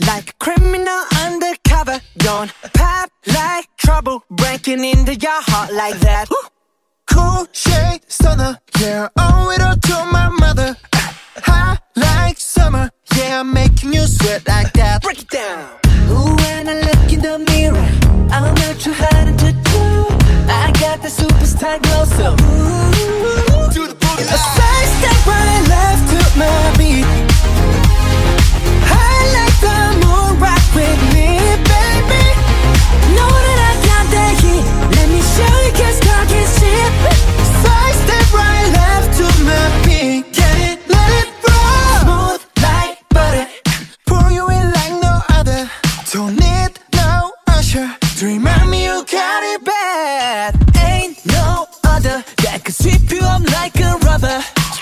Like a criminal undercover, don't pop like trouble breaking into your heart like that. Cool shade stunner, yeah, owe it all to my mother. Hot like summer, yeah, I'm making you sweat like that. Break it down. Ooh, when I look in the mirror, I'm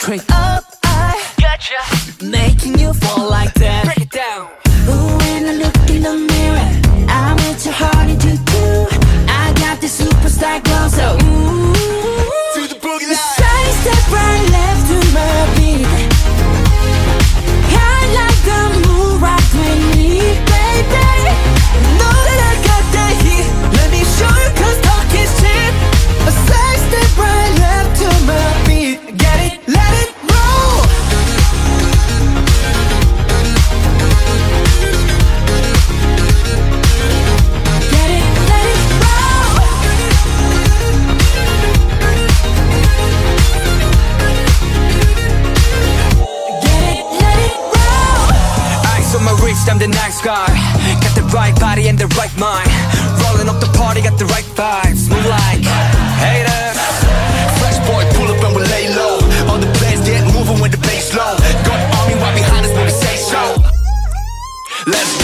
Straight up, I gotcha, making you fall like that. bitch, I'm the nice guy. Got the right body and the right mind. Rolling up the party, got the right vibes. Move like haters. Fresh boy, pull up and we lay low. All the plans get moving with the bass low. Got army right behind us when we say so. Let's go